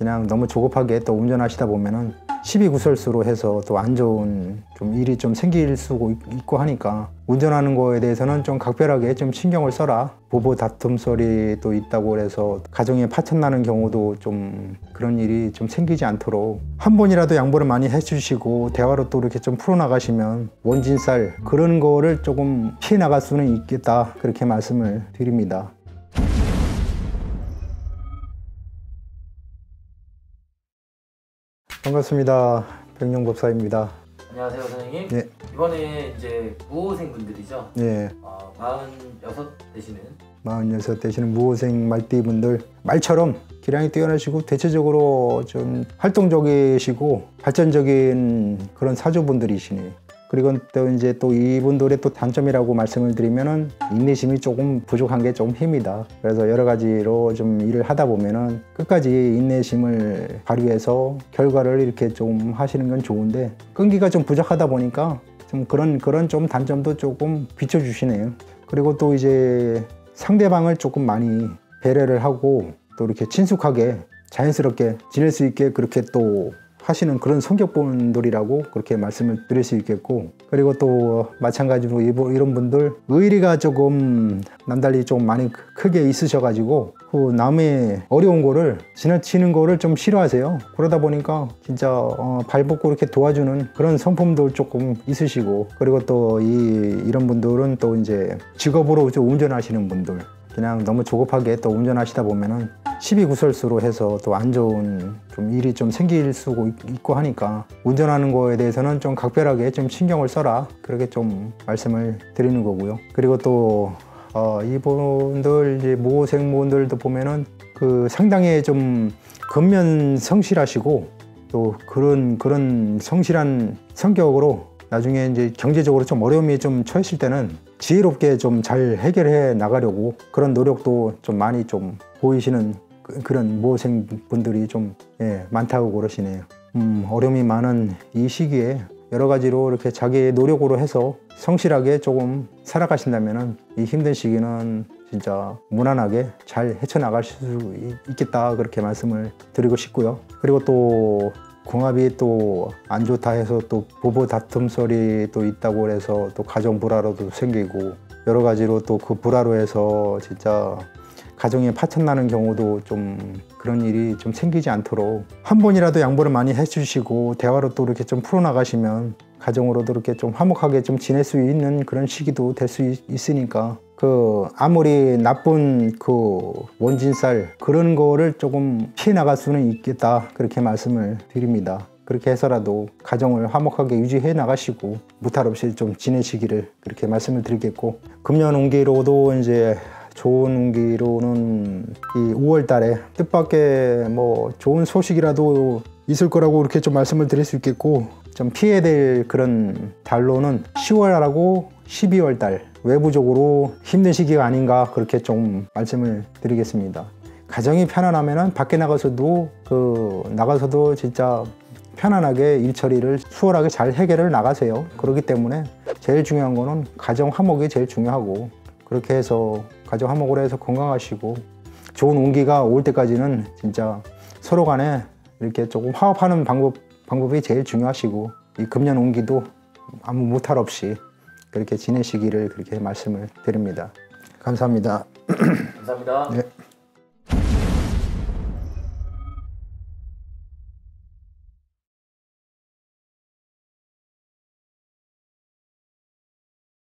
그냥 너무 조급하게 또 운전하시다 보면은 시비구설수로 해서 또 안 좋은 좀 일이 좀 생길 수도 있고 하니까 운전하는 거에 대해서는 좀 각별하게 좀 신경을 써라. 보보 다툼 소리도 있다고 그래서 가정에 파천 나는 경우도 좀 그런 일이 좀 생기지 않도록 한 번이라도 양보를 많이 해주시고 대화로 또 이렇게 좀 풀어나가시면 원진살 그런 거를 조금 피해 나갈 수는 있겠다 그렇게 말씀을 드립니다. 반갑습니다. 백령 법사입니다. 안녕하세요 선생님. 네. 이번에 이제 무호생 분들이죠. 예. 어, 46 되시는 46 되시는 무호생 말띠 분들 말처럼 기량이 뛰어나시고 대체적으로 좀 활동적이시고 발전적인 그런 사주분들이시니 그리고 또 이제 또 이분들의 또 단점이라고 말씀을 드리면은 인내심이 조금 부족한 게좀 힘이다. 그래서 여러 가지로 좀 일을 하다 보면은 끝까지 인내심을 발휘해서 결과를 이렇게 좀 하시는 건 좋은데 끈기가 좀 부족하다 보니까 좀 그런 그런 좀 단점도 조금 비춰주시네요. 그리고 또 이제 상대방을 조금 많이 배려를 하고 또 이렇게 친숙하게 자연스럽게 지낼 수 있게 그렇게 또 하시는 그런 성격분들이라고 그렇게 말씀을 드릴 수 있겠고 그리고 또 마찬가지로 이런 분들 의리가 조금 남달리 좀 많이 크- 크게 있으셔가지고 그 남의 어려운 거를 지나치는 거를 좀 싫어하세요. 그러다 보니까 진짜 어, 발벗고 이렇게 도와주는 그런 성품도 조금 있으시고 그리고 또 이 이런 분들은 또 이제 직업으로 좀 운전하시는 분들 그냥 너무 조급하게 또 운전하시다 보면은 시비구설수로 해서 또 안 좋은 좀 일이 좀 생길 있- 있고 하니까 운전하는 거에 대해서는 좀 각별하게 좀 신경을 써라 그렇게 좀 말씀을 드리는 거고요. 그리고 또 어, 이분들 이제 모생분들도 보면은 그 상당히 좀 근면 성실하시고 또 그런 그런 성실한 성격으로 나중에 이제 경제적으로 좀 어려움이 좀 처했을 때는 지혜롭게 좀 잘 해결해 나가려고 그런 노력도 좀 많이 좀 보이시는 그- 그런 모생 분들이 좀 예, 많다고 그러시네요. 음, 어려움이 많은 이 시기에 여러 가지로 이렇게 자기의 노력으로 해서 성실하게 조금 살아가신다면은 이 힘든 시기는 진짜 무난하게 잘 헤쳐나가실 수 있- 있겠다 그렇게 말씀을 드리고 싶고요. 그리고 또 궁합이 또 안 좋다 해서 또 부부 다툼 소리도 있다고 해서 또 가정 불화로도 생기고 여러 가지로 또 그 불화로 해서 진짜 가정에 파천 나는 경우도 좀 그런 일이 좀 생기지 않도록 한 번이라도 양보를 많이 해주시고 대화로 또 이렇게 좀 풀어나가시면 가정으로도 이렇게 좀 화목하게 좀 지낼 수 있는 그런 시기도 될 수 있으니까 그 아무리 나쁜 그 원진살 그런 거를 조금 피해 나갈 수는 있겠다 그렇게 말씀을 드립니다. 그렇게 해서라도 가정을 화목하게 유지해 나가시고 무탈 없이 좀 지내시기를 그렇게 말씀을 드리겠고 금년 운기로도 이제 좋은 운기로는 이 5월 달에 뜻밖의 뭐 좋은 소식이라도 있을 거라고 이렇게 좀 말씀을 드릴 수 있겠고 좀 피해야 될 그런 달로는 10월하고 12월 달 외부적으로 힘든 시기가 아닌가 그렇게 좀 말씀을 드리겠습니다. 가정이 편안하면은 밖에 나가서도 그 나가서도 진짜 편안하게 일 처리를 수월하게 잘 해결을 나가세요. 그렇기 때문에 제일 중요한 거는 가정 화목이 제일 중요하고 그렇게 해서 가정 화목으로 해서 건강하시고 좋은 운기가 올 때까지는 진짜 서로 간에 이렇게 조금 화합하는 방법 방법이 제일 중요하시고 이 금년 운기도 아무 무탈 없이 그렇게 지내시기를 그렇게 말씀을 드립니다. 감사합니다. 감사합니다. 네.